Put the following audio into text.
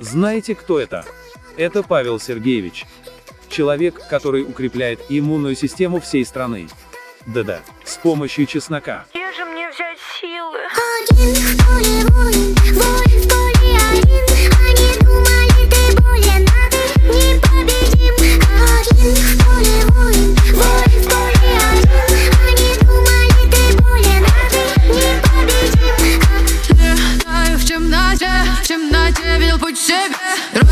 Знаете, кто это? Это Павел Сергеевич. Человек, который укрепляет иммунную систему всей страны. Да-да, с помощью чеснока. Где же мне взять силы? Чем на тебе путь себе.